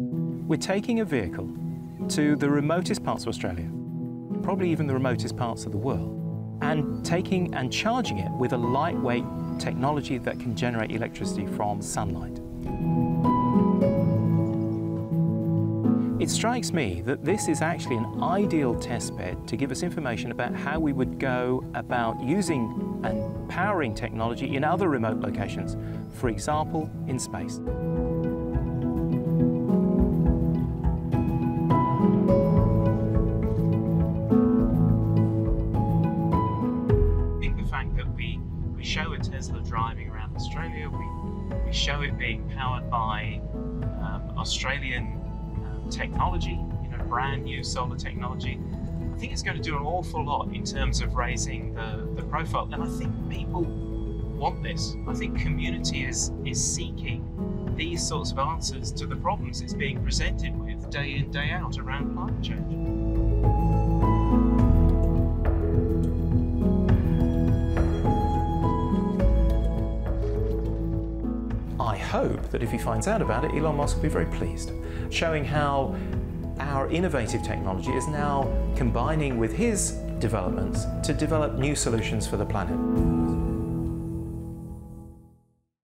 We're taking a vehicle to the remotest parts of Australia, probably even the remotest parts of the world, and taking and charging it with a lightweight technology that can generate electricity from sunlight. It strikes me that this is actually an ideal test bed to give us information about how we would go about using and powering technology in other remote locations, for example, in space. Fact that we, we show a Tesla driving around Australia, we, we show it being powered by um, Australian technology, you know, brand new solar technology, I think it's going to do an awful lot in terms of raising the, the profile. And I think people want this. I think community is, is seeking these sorts of answers to the problems it's being presented with day in, day out around climate change. I hope that if he finds out about it, Elon Musk will be very pleased, showing how our innovative technology is now combining with his developments to develop new solutions for the planet.